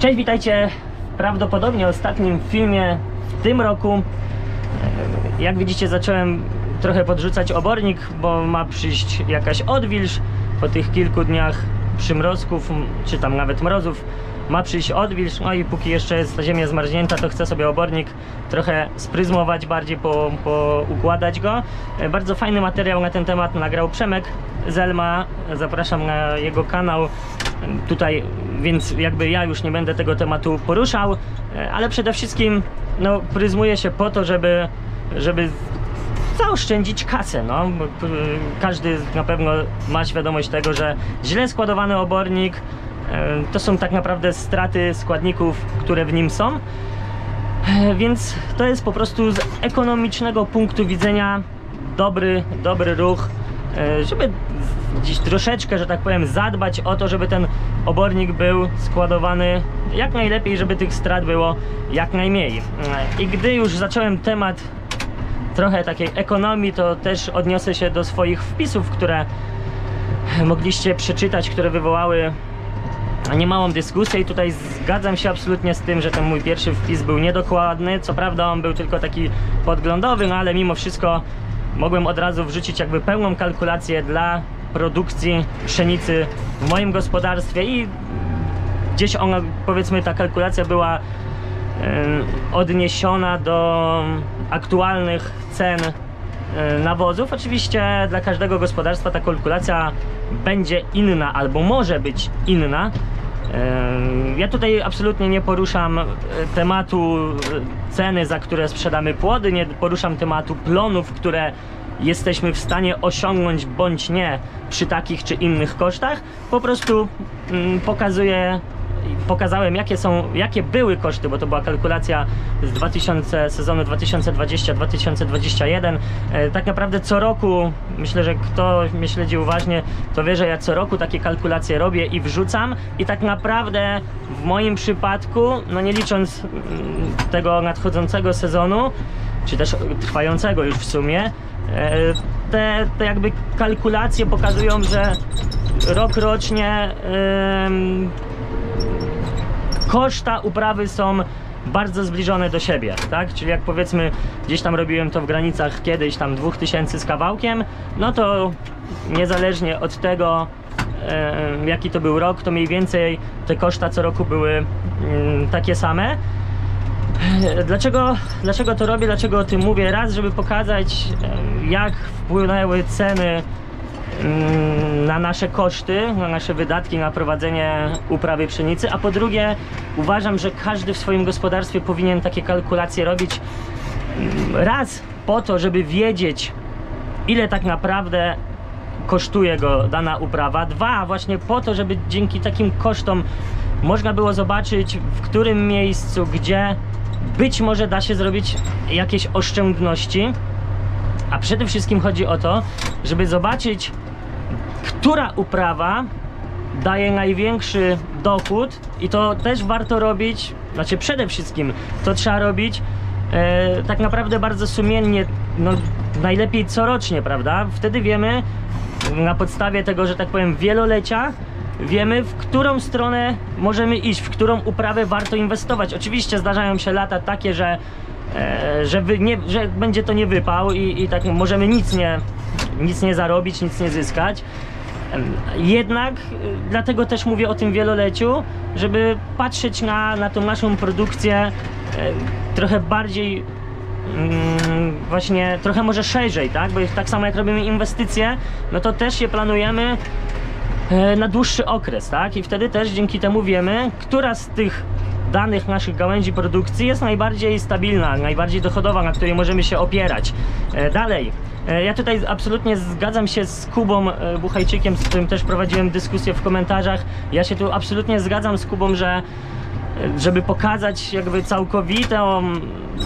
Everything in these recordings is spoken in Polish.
Cześć, witajcie prawdopodobnie ostatnim filmie w tym roku. E, Jak widzicie zacząłem trochę podrzucać obornik, bo ma przyjść jakaś odwilż po tych kilku dniach przymrozków, czy tam nawet mrozów. Ma przyjść odwilż, no i póki jeszcze jest ta ziemia zmarznięta, to chcę sobie obornik trochę spryzmować, bardziej po, po układać go. E, Bardzo fajny materiał na ten temat nagrał Przemek Zelma. Zapraszam na jego kanał. Tutaj, więc jakby ja już nie będę tego tematu poruszał, e, ale przede wszystkim no, pryzmuje się po to, żeby, żeby zaoszczędzić kasę. No. Każdy na pewno ma świadomość tego, że źle składowany obornik e, to są tak naprawdę straty składników, które w nim są. E, Więc to jest po prostu z ekonomicznego punktu widzenia dobry, dobry ruch, żeby gdzieś troszeczkę, że tak powiem, zadbać o to, żeby ten obornik był składowany jak najlepiej, żeby tych strat było jak najmniej. I gdy już zacząłem temat trochę takiej ekonomii, to też odniosę się do swoich wpisów, które mogliście przeczytać, które wywołały niemałą dyskusję i tutaj zgadzam się absolutnie z tym, że ten mój pierwszy wpis był niedokładny. Co prawda on był tylko taki podglądowy, no ale mimo wszystko mogłem od razu wrzucić jakby pełną kalkulację dla produkcji pszenicy w moim gospodarstwie i gdzieś ona, powiedzmy ta kalkulacja była odniesiona do aktualnych cen nawozów. Oczywiście dla każdego gospodarstwa ta kalkulacja będzie inna albo może być inna. Ja tutaj absolutnie nie poruszam e, tematu e, ceny, za które sprzedamy płody, nie poruszam tematu plonów, które jesteśmy w stanie osiągnąć bądź nie przy takich czy innych kosztach. Po prostu mm, pokazuję pokazałem jakie są, jakie były koszty, bo to była kalkulacja z 2000, sezonu 2020-2021. E, Tak naprawdę co roku, myślę, że kto mnie śledzi uważnie, to wie, że ja co roku takie kalkulacje robię i wrzucam i tak naprawdę w moim przypadku, no nie licząc mm, tego nadchodzącego sezonu, czy też trwającego już w sumie, e, te, te jakby kalkulacje pokazują, że rok rocznie koszta uprawy są bardzo zbliżone do siebie, tak? Czyli jak powiedzmy gdzieś tam robiłem to w granicach kiedyś tam 2000 z kawałkiem, no to niezależnie od tego jaki to był rok, to mniej więcej te koszta co roku były takie same. E, Dlaczego, dlaczego to robię, dlaczego o tym mówię? Raz, żeby pokazać e, jak wpłynęły ceny mm, na nasze koszty, na nasze wydatki na prowadzenie uprawy pszenicy, a po drugie uważam, że każdy w swoim gospodarstwie powinien takie kalkulacje robić mm, raz po to, żeby wiedzieć ile tak naprawdę kosztuje go dana uprawa, dwa właśnie po to, żeby dzięki takim kosztom można było zobaczyć w którym miejscu, gdzie być może da się zrobić jakieś oszczędności, a przede wszystkim chodzi o to, żeby zobaczyć która uprawa daje największy dochód. I to też warto robić, znaczy przede wszystkim to trzeba robić e, tak naprawdę bardzo sumiennie, no najlepiej corocznie, prawda? Wtedy wiemy na podstawie tego, że tak powiem wielolecia, wiemy w którą stronę możemy iść, w którą uprawę warto inwestować. Oczywiście zdarzają się lata takie, że e, że, nie, że będzie to nie wypał i, i tak możemy nic nie, nic nie zarobić, nic nie zyskać. Jednak y, dlatego też mówię o tym wieloleciu, żeby patrzeć na, na tą naszą produkcję e, trochę bardziej mm, właśnie trochę może szerzej, tak? Bo tak samo jak robimy inwestycje, no to też je planujemy e, na dłuższy okres, tak? I wtedy też dzięki temu wiemy, która z tych danych naszych gałęzi produkcji jest najbardziej stabilna, najbardziej dochodowa, na której możemy się opierać. E, Dalej, e, ja tutaj absolutnie zgadzam się z Kubą e, Buchajczykiem, z którym też prowadziłem dyskusję w komentarzach. Ja się tu absolutnie zgadzam z Kubą, że żeby pokazać jakby całkowitą,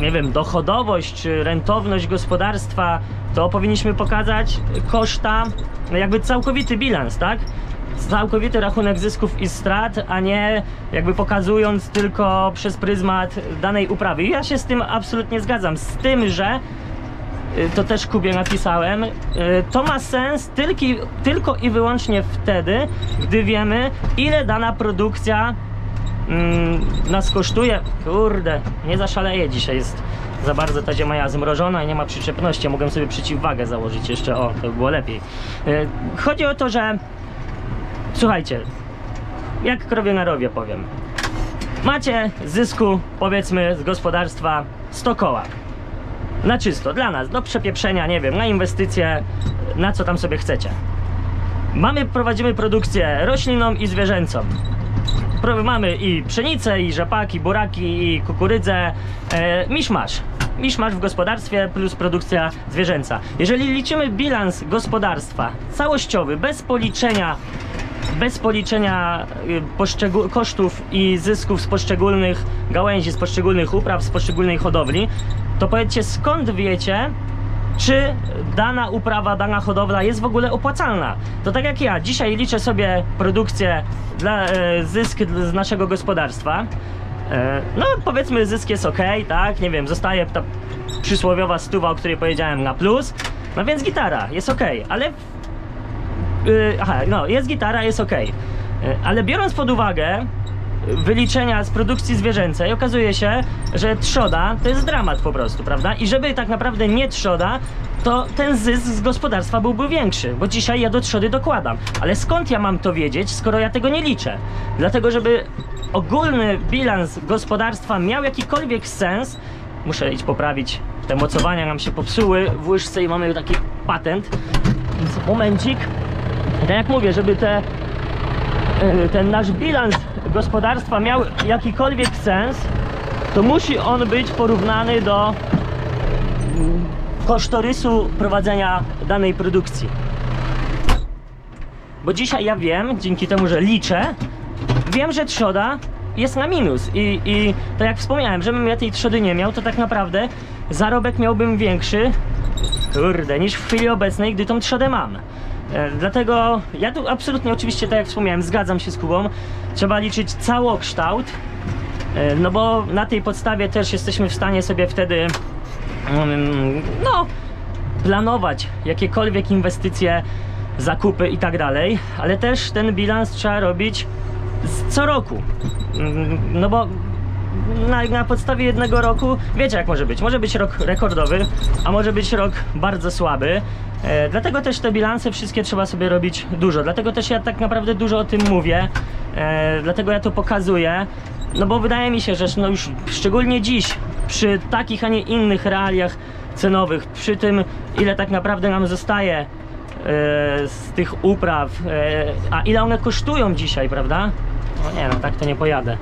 nie wiem, dochodowość czy rentowność gospodarstwa, to powinniśmy pokazać koszta, no jakby całkowity bilans, tak? Całkowity rachunek zysków i strat, a nie jakby pokazując tylko przez pryzmat danej uprawy. I ja się z tym absolutnie zgadzam. Z tym, że y, to też Kubie napisałem, y, to ma sens tylko, tylko i wyłącznie wtedy, gdy wiemy, ile dana produkcja mm, nas kosztuje. Kurde, nie zaszaleję dzisiaj, jest za bardzo ta ziemia zmrożona i nie ma przyczepności. Mogłem sobie przeciwwagę założyć jeszcze, o, to by było lepiej. E, Chodzi o to, że słuchajcie, jak krowie na rowie powiem. Macie zysku, powiedzmy, z gospodarstwa 100 koła. Na czysto, dla nas, do przepieprzenia, nie wiem, na inwestycje, na co tam sobie chcecie. Mamy, prowadzimy produkcję roślinną i zwierzęcą. Mamy i pszenicę, i rzepaki, buraki, i kukurydzę. E, miszmasz. Miszmasz w gospodarstwie plus produkcja zwierzęca. Jeżeli liczymy bilans gospodarstwa całościowy, bez policzenia bez policzenia y, kosztów i zysków z poszczególnych gałęzi, z poszczególnych upraw, z poszczególnej hodowli, to powiedzcie skąd wiecie, czy dana uprawa, dana hodowla jest w ogóle opłacalna. To tak jak ja, dzisiaj liczę sobie produkcję dla e, zysk z naszego gospodarstwa. E, no powiedzmy zysk jest ok, tak, nie wiem, zostaje ta przysłowiowa stuwa, o której powiedziałem na plus. No więc gitara jest ok, ale aha, no, jest gitara, jest ok. Ale biorąc pod uwagę wyliczenia z produkcji zwierzęcej, okazuje się, że trzoda to jest dramat po prostu, prawda? I żeby tak naprawdę nie trzoda, to ten zysk z gospodarstwa byłby większy, bo dzisiaj ja do trzody dokładam. Ale skąd ja mam to wiedzieć, skoro ja tego nie liczę? Dlatego, żeby ogólny bilans gospodarstwa miał jakikolwiek sens, muszę iść poprawić. Te mocowania nam się popsuły w łyżce i mamy taki patent. Więc momencik. Tak jak mówię, żeby te, e, ten nasz bilans gospodarstwa miał jakikolwiek sens, to musi on być porównany do mm, kosztorysu prowadzenia danej produkcji. Bo dzisiaj ja wiem, dzięki temu, że liczę, wiem, że trzoda jest na minus i, i tak jak wspomniałem, żebym ja tej trzody nie miał, to tak naprawdę zarobek miałbym większy, kurde, niż w chwili obecnej, gdy tą trzodę mam. E, Dlatego ja tu absolutnie oczywiście, tak jak wspomniałem, zgadzam się z Kubą. Trzeba liczyć całokształt, e, no bo na tej podstawie też jesteśmy w stanie sobie wtedy mm, no, planować jakiekolwiek inwestycje, zakupy i tak dalej, ale też ten bilans trzeba robić co roku. Mm, No bo na, na podstawie jednego roku wiecie jak może być. Może być rok rekordowy, a może być rok bardzo słaby. E, dlatego też te bilanse wszystkie trzeba sobie robić dużo. Dlatego też ja tak naprawdę dużo o tym mówię. E, dlatego ja to pokazuję. No bo wydaje mi się, że no już szczególnie dziś, przy takich, a nie innych realiach cenowych, przy tym ile tak naprawdę nam zostaje e, z tych upraw, e, a ile one kosztują dzisiaj, prawda? No nie, no tak to nie pojadę.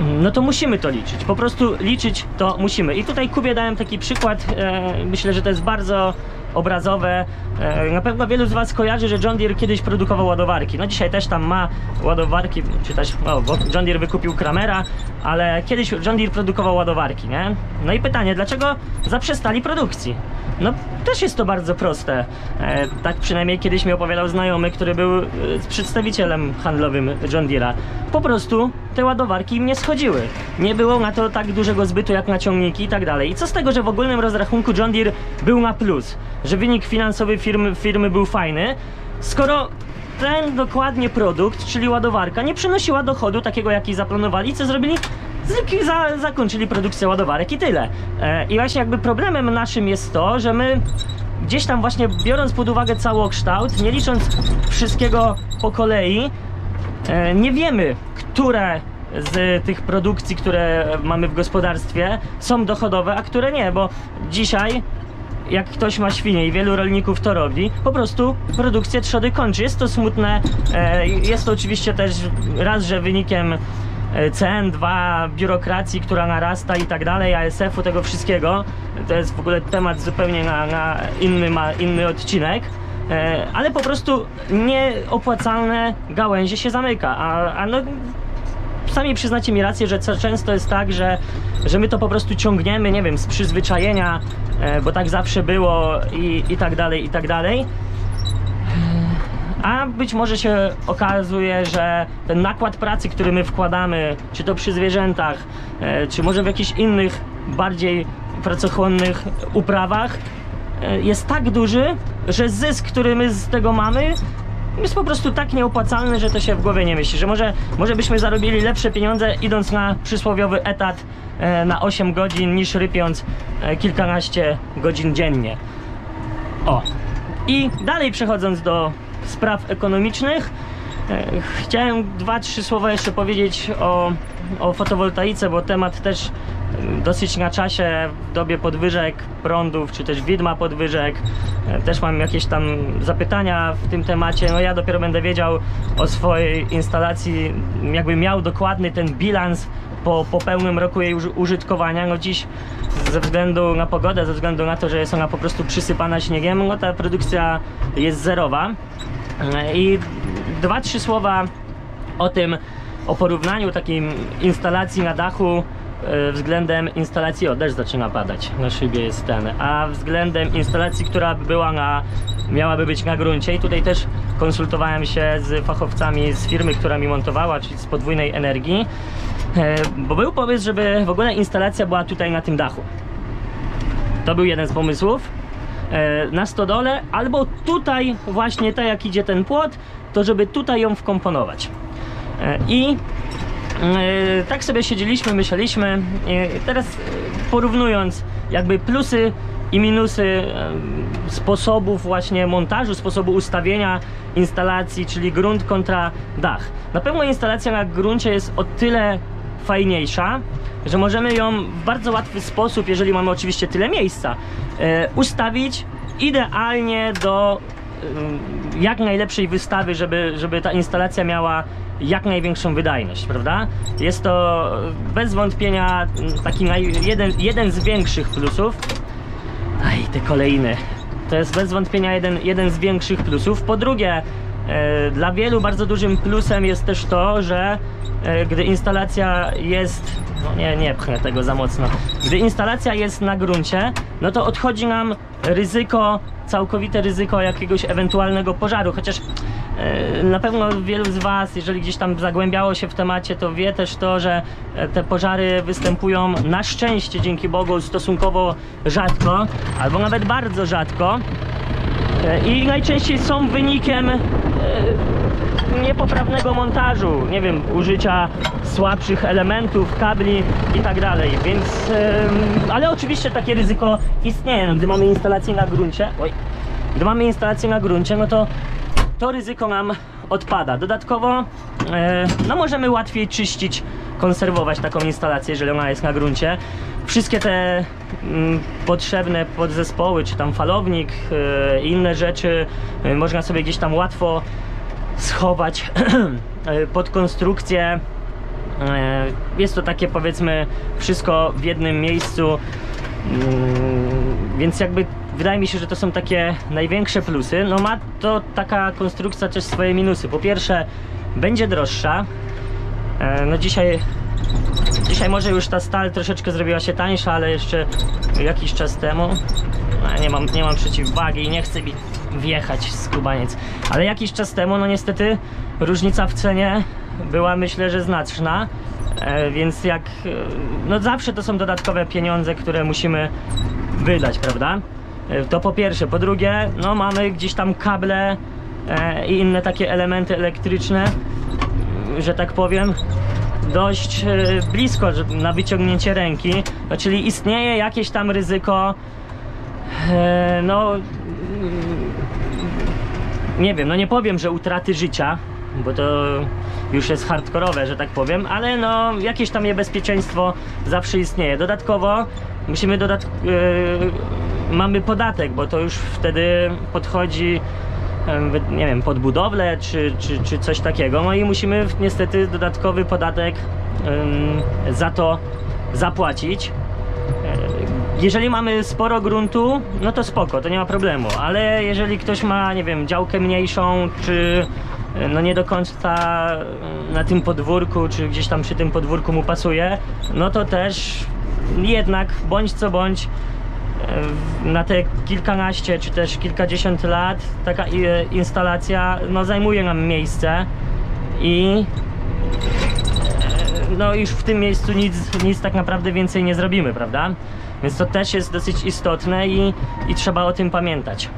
No to musimy to liczyć. Po prostu liczyć to musimy. I tutaj Kubie dałem taki przykład. E, myślę, że to jest bardzo obrazowe. E, na pewno wielu z Was kojarzy, że John Deere kiedyś produkował ładowarki. No dzisiaj też tam ma ładowarki, czy też, o, bo John Deere wykupił Kramera, ale kiedyś John Deere produkował ładowarki, nie? No i pytanie, dlaczego zaprzestali produkcji? No też jest to bardzo proste. E, tak przynajmniej kiedyś mi opowiadał znajomy, który był e, przedstawicielem handlowym John Deere'a. Po prostu te ładowarki im nie schodziły. Nie było na to tak dużego zbytu jak na ciągniki i tak dalej. I co z tego, że w ogólnym rozrachunku John Deere był na plus, że wynik finansowy firmy, firmy był fajny, skoro ten dokładnie produkt, czyli ładowarka, nie przynosiła dochodu takiego, jaki zaplanowali, co zrobili? Zlik- za, zakończyli produkcję ładowarek i tyle. E, I właśnie jakby problemem naszym jest to, że my gdzieś tam właśnie biorąc pod uwagę całokształt, nie licząc wszystkiego po kolei, e, nie wiemy, które z tych produkcji, które mamy w gospodarstwie są dochodowe, a które nie, bo dzisiaj jak ktoś ma świnie i wielu rolników to robi, po prostu produkcję trzody kończy. Jest to smutne, e, jest to oczywiście też raz, że wynikiem e, cen, dwa biurokracji, która narasta i tak dalej, ASF-u, tego wszystkiego. To jest w ogóle temat zupełnie na, na inny, ma inny odcinek. E, ale po prostu nieopłacalne gałęzie się zamyka, a, a no sami przyznacie mi rację, że często jest tak, że, że my to po prostu ciągniemy, nie wiem, z przyzwyczajenia, e, bo tak zawsze było i, i tak dalej, i tak dalej. A być może się okazuje, że ten nakład pracy, który my wkładamy, czy to przy zwierzętach, e, czy może w jakichś innych, bardziej pracochłonnych uprawach, e, jest tak duży, że zysk, który my z tego mamy, jest po prostu tak nieopłacalny, że to się w głowie nie mieści, że może, może byśmy zarobili lepsze pieniądze idąc na przysłowiowy etat e, na 8 godzin niż rypiąc kilkanaście godzin dziennie. O. I dalej przechodząc do spraw ekonomicznych, e, chciałem dwa, trzy słowa jeszcze powiedzieć o, o fotowoltaice, bo temat też e, dosyć na czasie w dobie podwyżek prądów, czy też widma podwyżek. E, Też mam jakieś tam zapytania w tym temacie. No ja dopiero będę wiedział o swojej instalacji, jakby miał dokładny ten bilans po, po pełnym roku jej uży- użytkowania. No dziś ze względu na pogodę, ze względu na to, że jest ona po prostu przysypana śniegiem, no ta produkcja jest zerowa. I dwa, trzy słowa o tym, o porównaniu takim instalacji na dachu e, względem instalacji, o deszcz zaczyna padać, na szybie jest ten, a względem instalacji, która była na, miałaby być na gruncie i tutaj też konsultowałem się z fachowcami z firmy, która mi montowała, czyli z podwójnej energii, e, bo był pomysł, żeby w ogóle instalacja była tutaj na tym dachu. To był jeden z pomysłów. E, Na stodole, albo tutaj właśnie tak jak idzie ten płot, to żeby tutaj ją wkomponować. E, I e, tak sobie siedzieliśmy, myśleliśmy. Teraz porównując jakby plusy i minusy sposobów właśnie montażu, sposobu ustawienia instalacji, czyli grunt kontra dach. Na pewno instalacja na gruncie jest o tyle fajniejsza, że możemy ją w bardzo łatwy sposób, jeżeli mamy oczywiście tyle miejsca, e, ustawić idealnie do e, jak najlepszej wystawy, żeby, żeby ta instalacja miała jak największą wydajność, prawda? Jest to bez wątpienia taki jeden, jeden z większych plusów. Aj, te kolejne. To jest bez wątpienia jeden, jeden z większych plusów. Po drugie, e, dla wielu bardzo dużym plusem jest też to, że e, gdy instalacja jest. No nie, nie pchnę tego za mocno. Gdy instalacja jest na gruncie, no to odchodzi nam ryzyko, całkowite ryzyko jakiegoś ewentualnego pożaru. Chociaż e, na pewno wielu z Was, jeżeli gdzieś tam zagłębiało się w temacie, to wie też to, że e, te pożary występują na szczęście, dzięki Bogu, stosunkowo rzadko, albo nawet bardzo rzadko. E, I najczęściej są wynikiem e, niepoprawnego montażu, nie wiem, użycia słabszych elementów, kabli i tak dalej, więc, ale oczywiście takie ryzyko istnieje, no, gdy mamy instalację na gruncie, oj, gdy mamy instalację na gruncie, no to to ryzyko nam odpada. Dodatkowo, e, no możemy łatwiej czyścić, konserwować taką instalację, jeżeli ona jest na gruncie. Wszystkie te mm, potrzebne podzespoły, czy tam falownik e, inne rzeczy e, można sobie gdzieś tam łatwo schować e, pod konstrukcję. Jest to takie powiedzmy wszystko w jednym miejscu. Mm, Więc jakby wydaje mi się, że to są takie największe plusy. No ma to taka konstrukcja też swoje minusy. Po pierwsze, będzie droższa. No dzisiaj Dzisiaj może już ta stal troszeczkę zrobiła się tańsza, ale jeszcze jakiś czas temu no, nie mam, nie mam przeciwwagi i nie chcę mi wjechać skubaniec. Ale jakiś czas temu, no niestety różnica w cenie była myślę, że znaczna. E, więc jak, e, no zawsze to są dodatkowe pieniądze, które musimy wydać, prawda? E, To po pierwsze. Po drugie, no mamy gdzieś tam kable e, i inne takie elementy elektryczne, że tak powiem, dość e, blisko na wyciągnięcie ręki, no, czyli istnieje jakieś tam ryzyko, e, no mm, nie wiem, no nie powiem, że utraty życia, bo to już jest hardkorowe, że tak powiem, ale no jakieś tam niebezpieczeństwo zawsze istnieje. Dodatkowo musimy dodat... e, mamy podatek, bo to już wtedy podchodzi nie wiem, pod budowlę czy, czy, czy coś takiego. No i musimy niestety dodatkowy podatek za to zapłacić. E, Jeżeli mamy sporo gruntu, no to spoko, to nie ma problemu, ale jeżeli ktoś ma, nie wiem, działkę mniejszą, czy e, no nie do końca e, na tym podwórku, czy gdzieś tam przy tym podwórku mu pasuje, no to też jednak bądź co bądź na te kilkanaście czy też kilkadziesiąt lat taka e, instalacja no, zajmuje nam miejsce i e, no już w tym miejscu nic, nic tak naprawdę więcej nie zrobimy, prawda? Więc to też jest dosyć istotne i, i trzeba o tym pamiętać.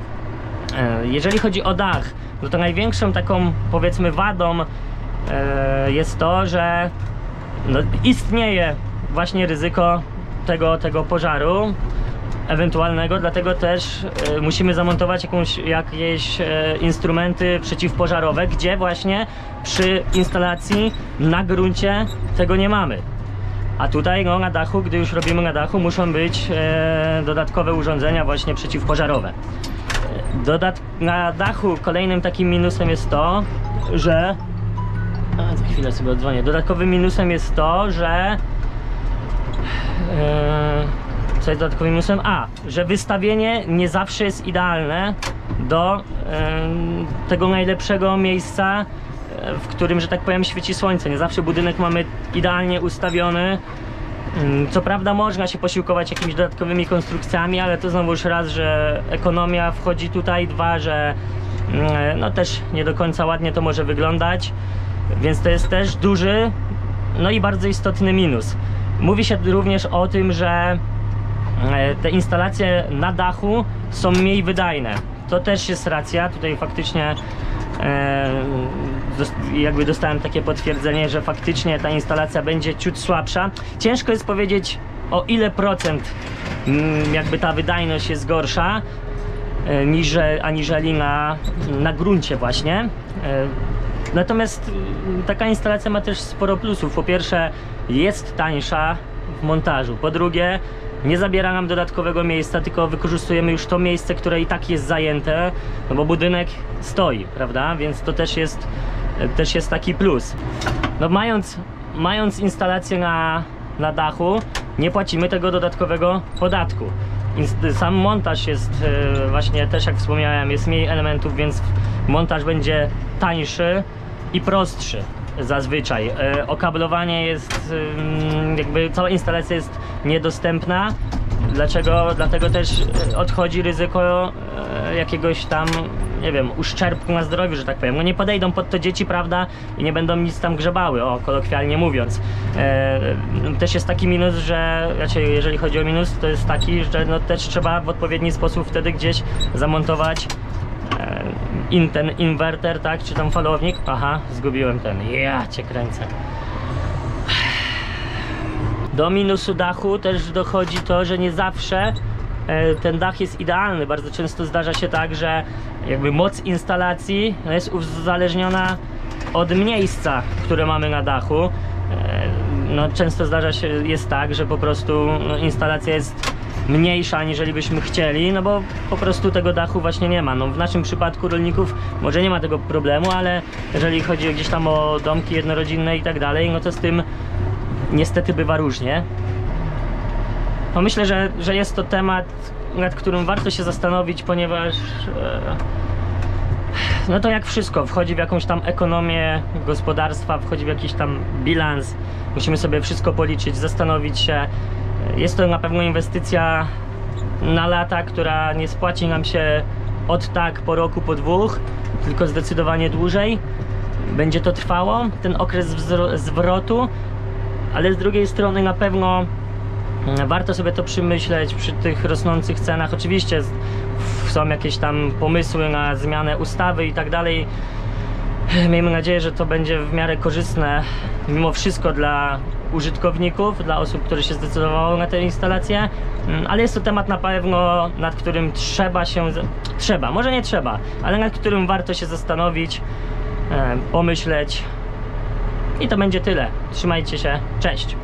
E, Jeżeli chodzi o dach, no to największą taką powiedzmy wadą e, jest to, że no, istnieje właśnie ryzyko tego, tego pożaru ewentualnego, dlatego też e, musimy zamontować jakąś, jakieś e, instrumenty przeciwpożarowe, gdzie właśnie przy instalacji na gruncie tego nie mamy. A tutaj no, na dachu, gdy już robimy na dachu, muszą być e, dodatkowe urządzenia właśnie przeciwpożarowe. Dodat na dachu kolejnym takim minusem jest to, że a, za chwilę sobie odzwonię. Dodatkowym minusem jest to, że co jest dodatkowym minusem? A, że wystawienie nie zawsze jest idealne do em, tego najlepszego miejsca, e, w którym, że tak powiem, świeci słońce. Nie zawsze budynek mamy idealnie ustawiony. Mm, Co prawda można się posiłkować jakimiś dodatkowymi konstrukcjami, ale to znowu już raz, że ekonomia wchodzi tutaj, dwa, że mm, no też nie do końca ładnie to może wyglądać, więc to jest też duży, no i bardzo istotny minus. Mówi się również o tym, że e, te instalacje na dachu są mniej wydajne. To też jest racja, tutaj faktycznie e, jakby dostałem takie potwierdzenie, że faktycznie ta instalacja będzie ciut słabsza. Ciężko jest powiedzieć o ile procent mm, jakby ta wydajność jest gorsza e, niże, aniżeli na, na gruncie właśnie. E, Natomiast y, taka instalacja ma też sporo plusów. Po pierwsze jest tańsza w montażu. Po drugie nie zabiera nam dodatkowego miejsca, tylko wykorzystujemy już to miejsce, które i tak jest zajęte, no bo budynek stoi, prawda? Więc to też jest, też jest taki plus. No mając, mając instalację na, na dachu, nie płacimy tego dodatkowego podatku. Sam montaż jest e, właśnie też jak wspomniałem, jest mniej elementów, więc montaż będzie tańszy i prostszy zazwyczaj. E, Okablowanie jest ym, jakby cała instalacja jest niedostępna. Dlaczego? Dlatego też e, odchodzi ryzyko e, jakiegoś tam, nie wiem, uszczerbku na zdrowiu, że tak powiem. No nie podejdą pod to dzieci, prawda, i nie będą nic tam grzebały, o, kolokwialnie mówiąc. Też jest taki minus, że, znaczy, jeżeli chodzi o minus, to jest taki, że no też trzeba w odpowiedni sposób wtedy gdzieś zamontować in, ten inwerter, tak, czy tam falownik. Aha, zgubiłem ten. Ja cię kręcę. Do minusu dachu też dochodzi to, że nie zawsze e, ten dach jest idealny. Bardzo często zdarza się tak, że jakby moc instalacji no, jest uzależniona od miejsca, które mamy na dachu. E, No, często zdarza się, jest tak, że po prostu no, instalacja jest mniejsza aniżeli byśmy chcieli, no bo po prostu tego dachu właśnie nie ma. No, w naszym przypadku rolników może nie ma tego problemu, ale jeżeli chodzi gdzieś tam o domki jednorodzinne i tak dalej, no to z tym niestety bywa różnie. No myślę, że, że jest to temat, nad którym warto się zastanowić, ponieważ e, no to jak wszystko, wchodzi w jakąś tam ekonomię gospodarstwa, wchodzi w jakiś tam bilans. Musimy sobie wszystko policzyć, zastanowić się. Jest to na pewno inwestycja na lata, która nie spłaci nam się od tak po roku, po dwóch, tylko zdecydowanie dłużej. Będzie to trwało, ten okres zwrotu, ale z drugiej strony na pewno mm, warto sobie to przemyśleć przy tych rosnących cenach. Oczywiście są jakieś tam pomysły na zmianę ustawy i tak dalej. Miejmy nadzieję, że to będzie w miarę korzystne mimo wszystko dla użytkowników, dla osób, które się zdecydowały na tę instalację, Mm, ale jest to temat na pewno, nad którym trzeba się, trzeba, może nie trzeba, ale nad którym warto się zastanowić, e, pomyśleć i to będzie tyle. Trzymajcie się, cześć!